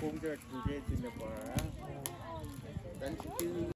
공작 두개 지내봐. 난 지금